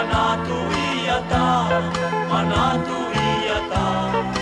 Manatu Iata, Manatu Iata.